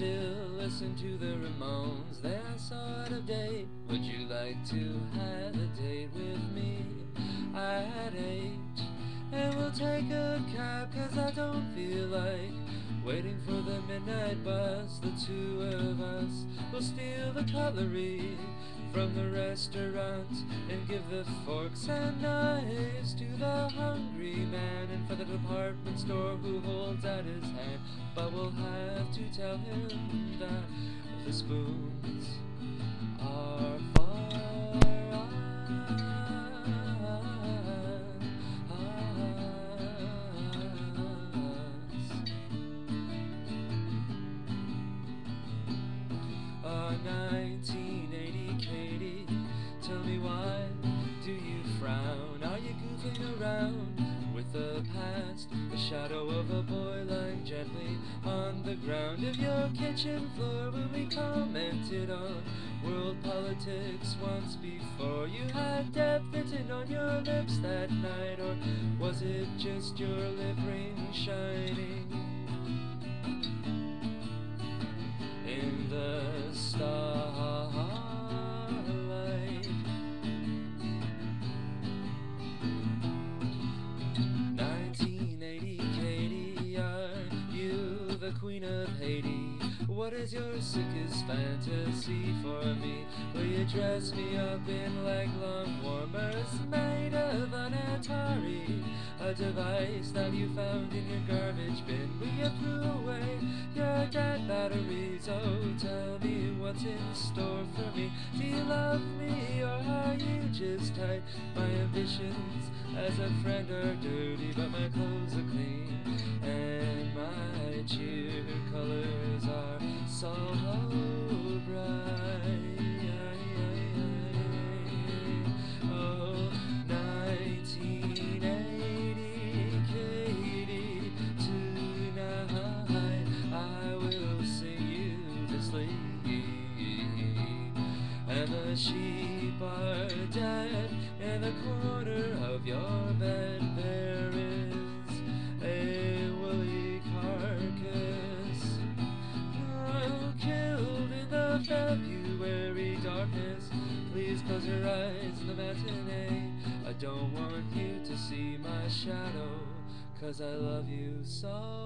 still listen to the Ramones. They are so out of date. Would you like to have a date with me? I had eight. And we'll take a cab, cause I don't feel like waiting for the midnight bus. The two of us will steal the cutlery from the restaurant and give the forks and knives to the the department store who holds out his hand. But we'll have to tell him that the spoons are for us. Uh, 1980 Katie, tell me why do you frown? Are you goofing around with the past? The shadow of a boy lying gently on the ground of your kitchen floor when we commented on world politics once before. You had death written on your lips that night, or was it just your lip ring shining? Queen of Haiti? What is your sickest fantasy for me? Will you dress me up in leg long warmers made of an Atari? A device that you found in your garbage bin. Will you throw away your dead batteries? Oh, tell me what's in store for me. Do you love me or are you just tight? My ambitions as a friend are dirty, but my clothes are clean. And my cheer the sheep are dead in the corner of your bed. There is a woolly carcass killed in the February darkness. Please close your eyes in the matinee. I don't want you to see my shadow, cause I love you so